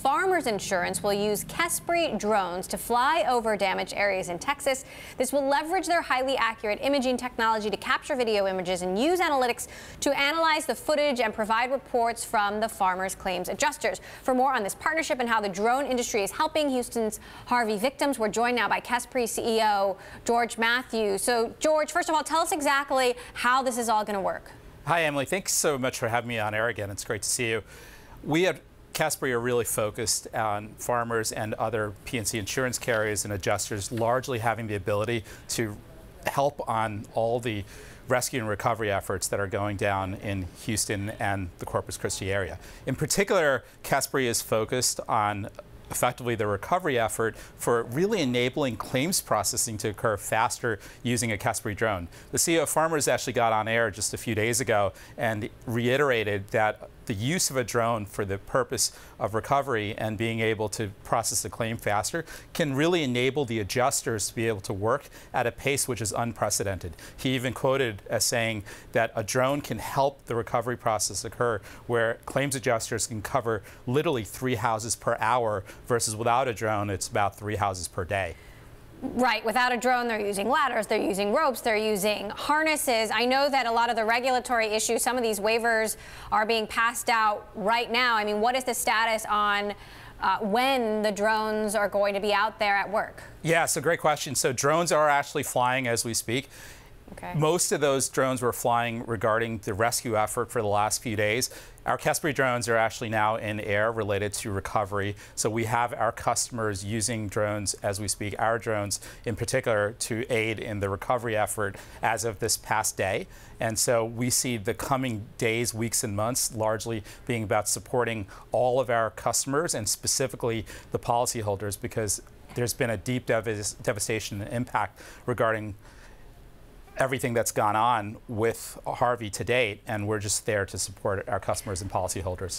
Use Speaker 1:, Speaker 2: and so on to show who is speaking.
Speaker 1: Farmers Insurance will use Kespry drones to fly over damaged areas in Texas. This will leverage their highly accurate imaging technology to capture video images and use analytics to analyze the footage and provide reports from the farmers' claims adjusters. For more on this partnership and how the drone industry is helping Houston's Harvey victims, we're joined now by Kespry CEO George Matthews. So, George, first of all, tell us exactly how this is all going to work.
Speaker 2: Hi, Emily. Thanks so much for having me on air again. It's great to see you. We at Kespry are really focused on farmers and other P&C insurance carriers and adjusters largely having the ability to help on all the rescue and recovery efforts that are going down in Houston and the Corpus Christi area. In particular, Kespry is focused on effectively the recovery effort for really enabling claims processing to occur faster using a Kespry drone. The CEO of Farmers actually got on air just a few days ago and reiterated that the use of a drone for the purpose of recovery and being able to process the claim faster can really enable the adjusters to be able to work at a pace which is unprecedented. He even quoted as saying that a drone can help the recovery process occur where claims adjusters can cover literally three houses per hour versus without a drone, it's about three houses per day.
Speaker 1: Right. Without a drone, they're using ladders, they're using ropes, they're using harnesses. I know that a lot of the regulatory issues, some of these waivers are being passed out right now. I mean, what is the status on uh, when the drones are going to be out there at work?
Speaker 2: Yeah, so great question. So drones are actually flying as we speak. Okay. Most of those drones were flying regarding the rescue effort for the last few days. Our Kespry drones are actually now in air related to recovery. So we have our customers using drones as we speak, our drones in particular, to aid in the recovery effort as of this past day. And so we see the coming days, weeks, and months largely being about supporting all of our customers and specifically the policyholders because there's been a deep devastation and impact regarding everything that's gone on with Harvey to date, and we're just there to support our customers and policyholders.